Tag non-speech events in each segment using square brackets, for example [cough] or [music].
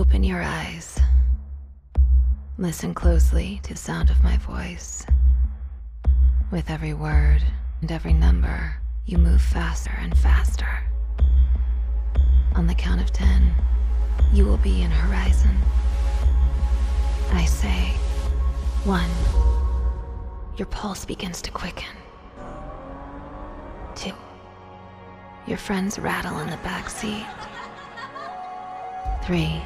Open your eyes. Listen closely to the sound of my voice. With every word and every number, you move faster and faster. On the count of ten, you will be in Horizon. I say, one. Your pulse begins to quicken. Two. Your friends rattle in the back seat. Three.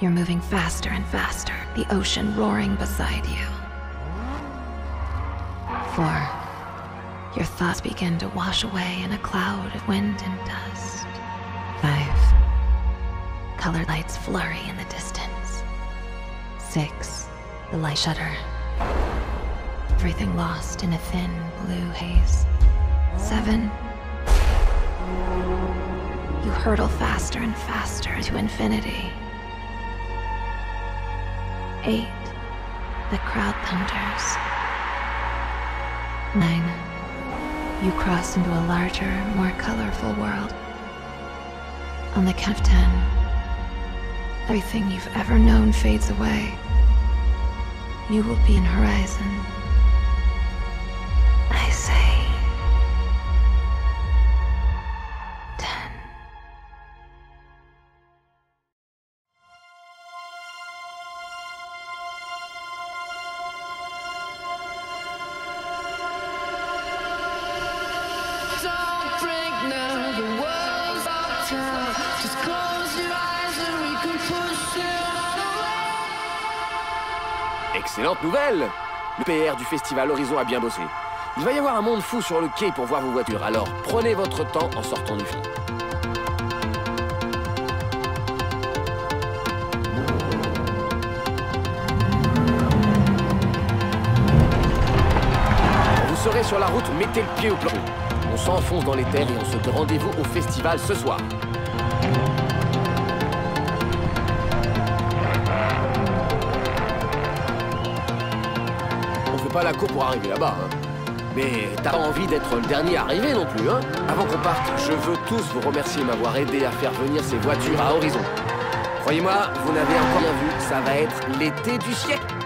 You're moving faster and faster, the ocean roaring beside you. Four. Your thoughts begin to wash away in a cloud of wind and dust. Five. Color lights flurry in the distance. Six. The light shudder. Everything lost in a thin blue haze. Seven. You hurtle faster and faster to infinity. Eight. The crowd thunders. Nine. You cross into a larger, more colorful world. On the count of ten, everything you've ever known fades away. You will be in Horizon. Excellente nouvelle Le PR du festival Horizon a bien bossé. Il va y avoir un monde fou sur le quai pour voir vos voitures, alors prenez votre temps en sortant du film. Vous serez sur la route, mettez le pied au plancher. On s'enfonce dans les terres et on se donne rendez-vous au festival ce soir. Pas la cour pour arriver là-bas, hein. Mais t'as pas envie d'être le dernier arrivé non plus, hein Avant qu'on parte, je veux tous vous remercier de m'avoir aidé à faire venir ces voitures à Horizon. Croyez-moi, vous n'avez encore rien vu, ça va être l'été du siècle.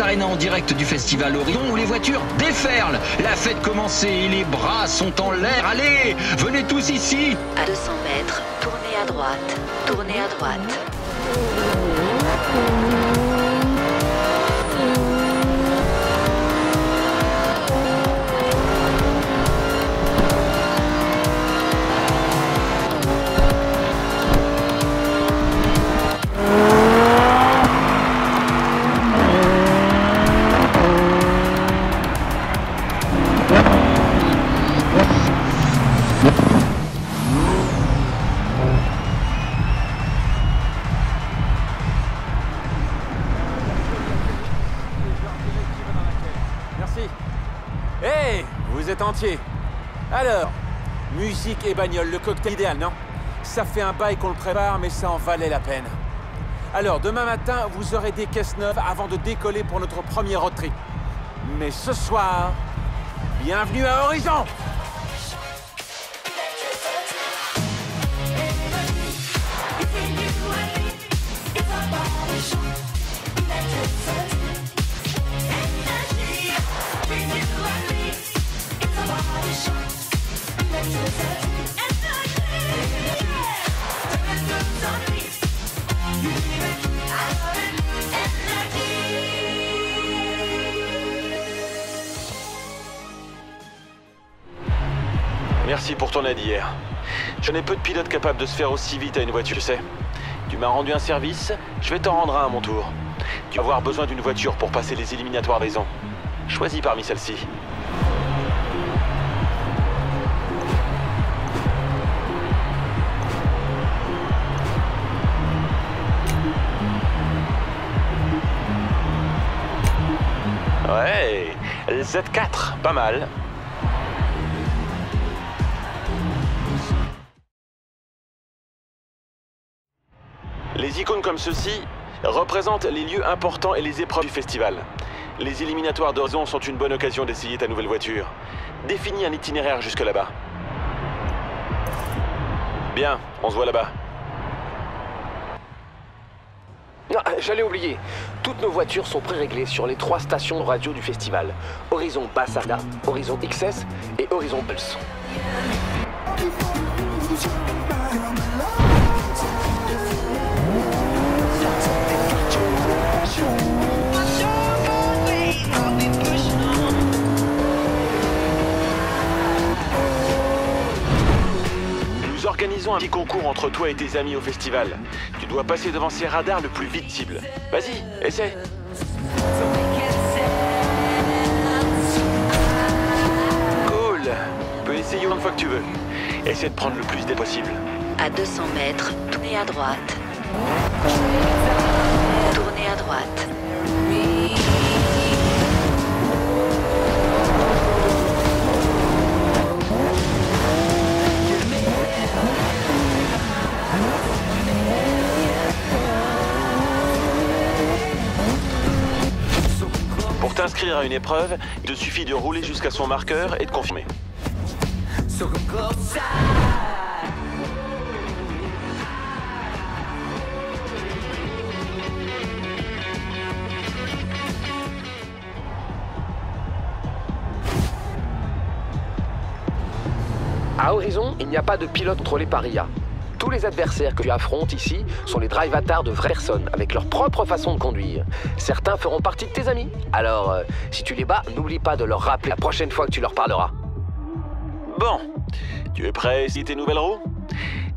Arena en direct du festival Horizon où les voitures déferlent. La fête commencée et les bras sont en l'air. Allez, venez tous ici. À 200 mètres, tournez à droite. Tournez à droite. Alors, musique et bagnole, le cocktail idéal, non? Ça fait un bail qu'on le prépare, mais ça en valait la peine. Alors, demain matin, vous aurez des caisses neuves avant de décoller pour notre premier road. Mais ce soir, bienvenue à Horizon Je n'ai peu de pilotes capables de se faire aussi vite à une voiture, tu sais. Tu m'as rendu un service, je vais t'en rendre un à mon tour. Tu vas avoir besoin d'une voiture pour passer les éliminatoires maison. Choisis parmi celles-ci. Ouais, Z4, pas mal. Comme ceux-ci représentent les lieux importants et les épreuves du festival. Les éliminatoires d'Horizon sont une bonne occasion d'essayer ta nouvelle voiture. Définis un itinéraire jusque là-bas. Bien, on se voit là-bas. Non, j'allais oublier. Toutes nos voitures sont pré-réglées sur les trois stations radio du festival. Horizon Bassada, Horizon XS et Horizon Pulse. Nous organisons un petit concours entre toi et tes amis au festival. Tu dois passer devant ces radars le plus vite possible. Vas-y, essaie. Cool. Tu peux essayer de fois que tu veux. Essaie de prendre le plus des possible. À 200 mètres, tournez à droite. Pour t'inscrire à une épreuve, il te suffit de rouler jusqu'à son marqueur et de confirmer. À Horizon, il n'y a pas de pilote contre les parias. Tous les adversaires que tu affrontes ici sont les drive-avatars de vraies personnes, avec leur propre façon de conduire. Certains feront partie de tes amis. Alors, euh, si tu les bats, n'oublie pas de leur rappeler la prochaine fois que tu leur parleras. Bon, tu es prêt à essayer tes nouvelles roues?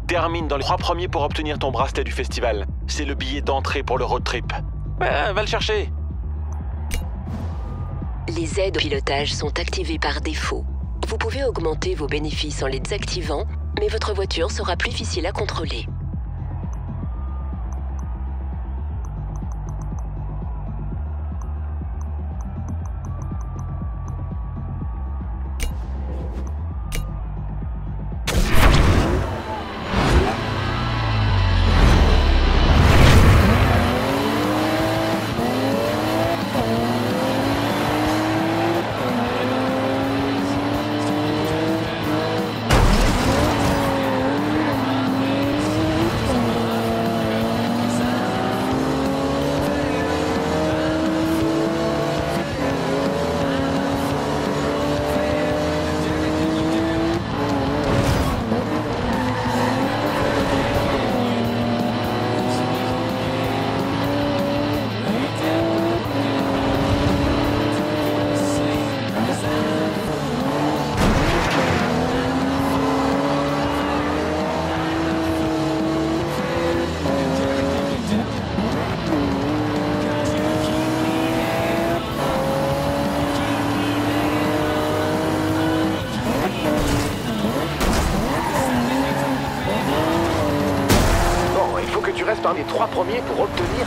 Termine dans les trois premiers pour obtenir ton bracelet du festival. C'est le billet d'entrée pour le road trip. Ouais, va le chercher. Les aides au pilotage sont activées par défaut. Vous pouvez augmenter vos bénéfices en les désactivant, mais votre voiture sera plus difficile à contrôler.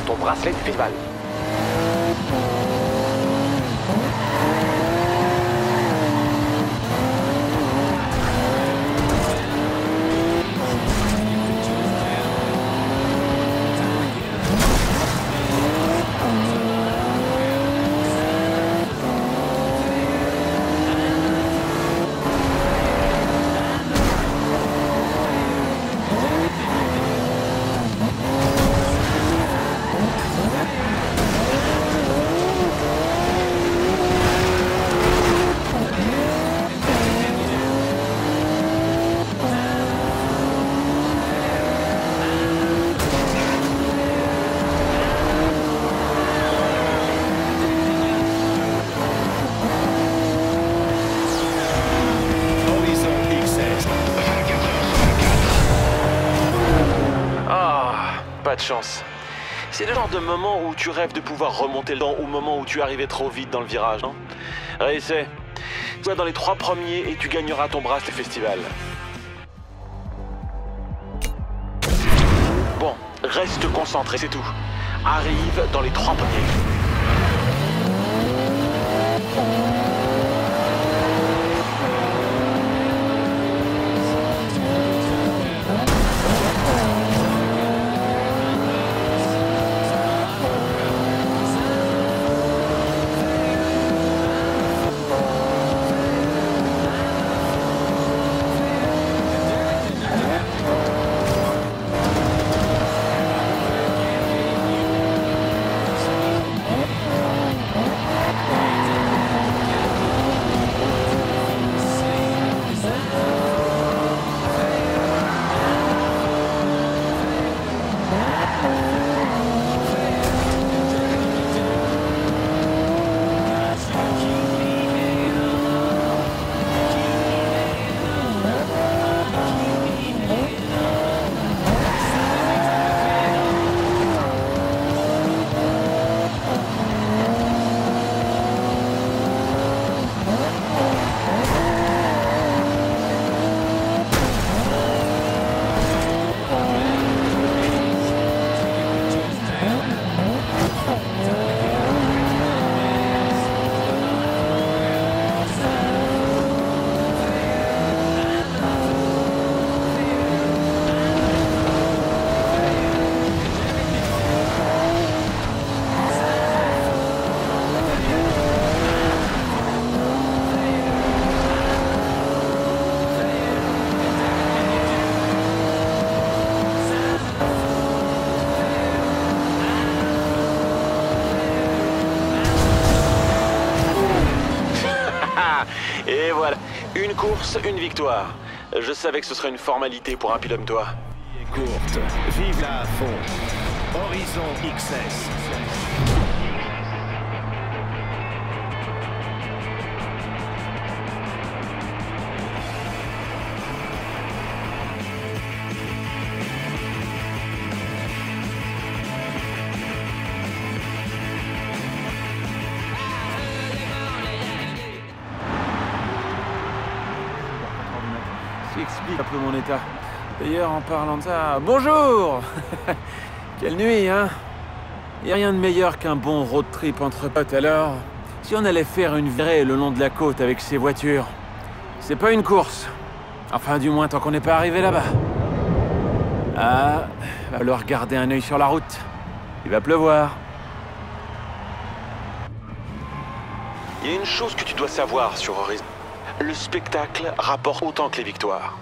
Ton bracelet du festival. C'est le genre de moment où tu rêves de pouvoir remonter le au moment où tu arrivais trop vite dans le virage, non? Sois dans les trois premiers et tu gagneras ton bracelet festival. Bon, reste concentré, c'est tout. Arrive dans les trois premiers. Une victoire. Je savais que ce serait une formalité pour un pilote toi. D'ailleurs, en parlant de ça, bonjour [laughs] Quelle nuit, hein Y a rien de meilleur qu'un bon road trip entre potes, alors Si on allait faire une virée le long de la côte avec ces voitures, c'est pas une course. Enfin, du moins, tant qu'on n'est pas arrivé là-bas. Ah, va falloir garder un œil sur la route. Il va pleuvoir. Il y a une chose que tu dois savoir sur Horizon. Le spectacle rapporte autant que les victoires.